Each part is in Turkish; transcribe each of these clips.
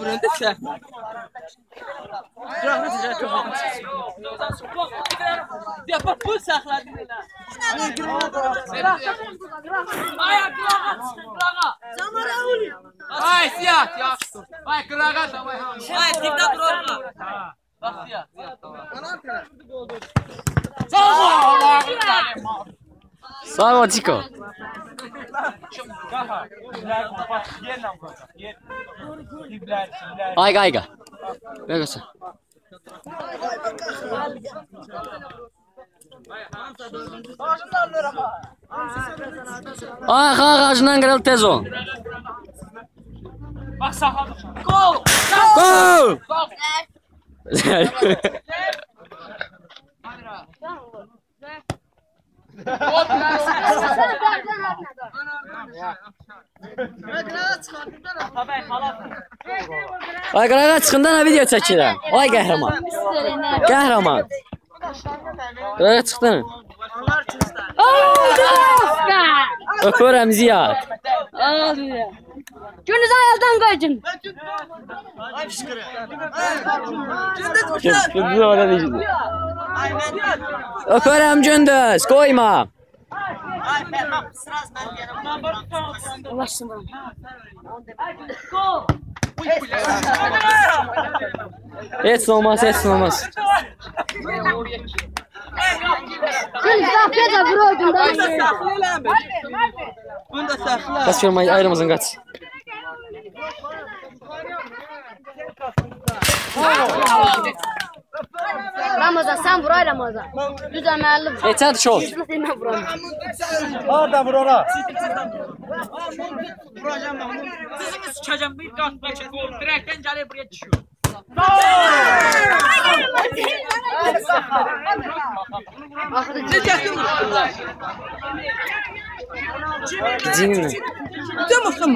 Bruno, tá deixa. Bruno, já tá bom. Dia pra lá de lá. Ai, a Clara, Clara. Chama Raul. Vai, Sia, Sia. Vai, que dar Да, блядь, подъедь нам кто-то. И, блядь, блядь. Айга, айга. Ай, ха, тез Гол! Гол! Ay qırağa çıxında nə video çəkirəm? Ay qəhrəman. Qəhrəman. Qırağa çıxdın. Öpürəm Ziyad. Gününüzü ayazdan koydum. Gündüz orada deyildi. Öpürəm Gündüz, qoyma. Heç nə olmaz, nə olmaz. Gün kapıya da vuruyordum da. Bunu da eləmir. Bunu da saxla. Qaç görmə, ayrımızın qaç. Ramazan sen vur ay Ramazan. Düz emelli vur. Çox? Yüzlük değil mi vuramam? Harda vur ora? Sizini sıçacağım bir qat bəlkə gol. Dirəkdən gəlir buraya düşüyor. Ahırı Necəsin vururlar? Gicinlə. Sən mısın?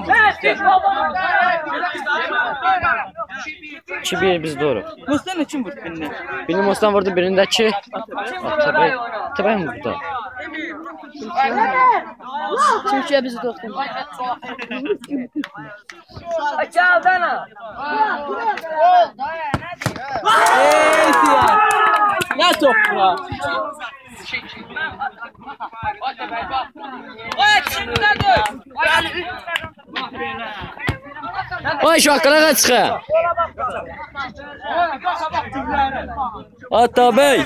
2-1 biz doğru. Mostan kim vurdu birini? Birini Mostan vurdu birindeki Atabey. Atabey mi vurdu? Türkiye bizi doğdu. Açal dana. Ne top ya? Atabey bak. Oy, şimdi dön. Ay şaqırağa çıxa. Atabəy.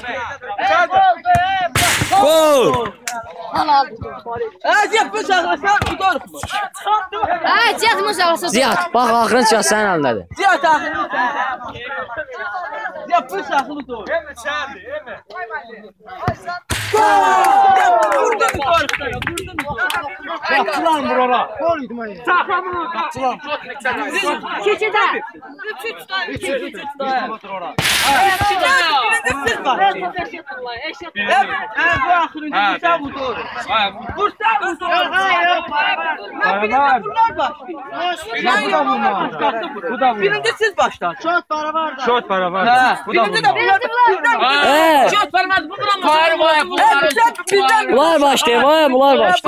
Gol. Əziyyət bu şaqlaşa udarıqmı? Əziyyət bu şaqlaşa. Ziyad, bax axırın çıxa sənin əlindədir. Ziyad axırın. Ziyad bu şaqlı dur. Emə çərdi, emə. Gol. Qapçılar vur ora. Gol idim ay. Keçide. Var. Evet, evet bu ahırıncı vursa bu doğru. Vursa bu doğru. Beraber. Bunlar başlıyor. Ya bu da vurma. Bu da siz başlar. Şort beraber. Ha, Bu da birinde de bunlar. Hey. Şut vermez bu vuramaz. Var var bizden bizden. Bunlar başlayır, vay bunlar.